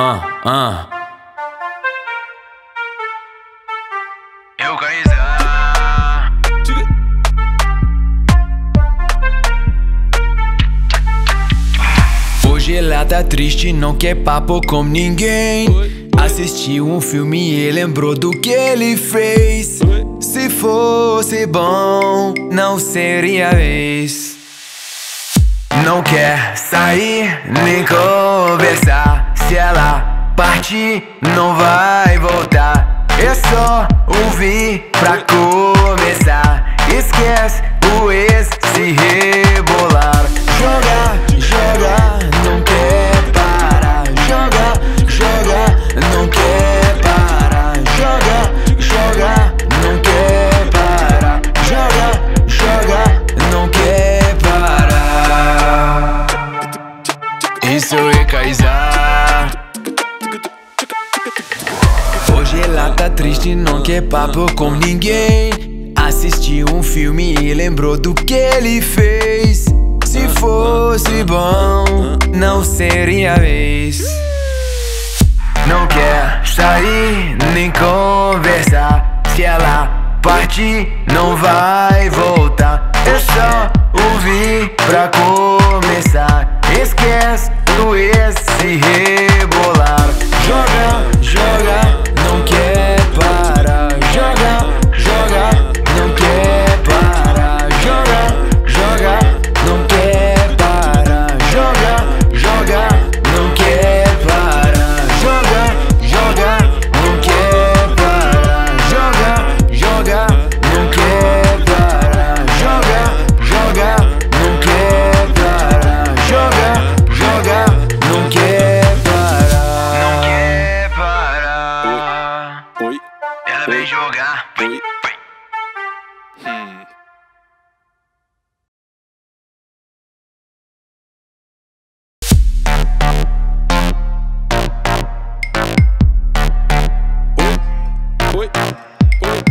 ah, ah. Eu. Hoje ela tá triste, não quer papo com ninguém. Assistiu um filme e lembrou do que ele fez. Se fosse bom, não seria vez. Não quer sair nem conversar. Partir, não vai voltar. É só ouvir pra começar. Esquece o ex se rebolar. Triste, não quer papo com ninguém. Assistiu um filme e lembrou do que ele fez. Se fosse bom, não seria vez. Não quer sair nem conversar. Se ela partir, não vai voltar. É só ouvir pra erro. Ela vem jogar. Hum. Oi, oi, oi.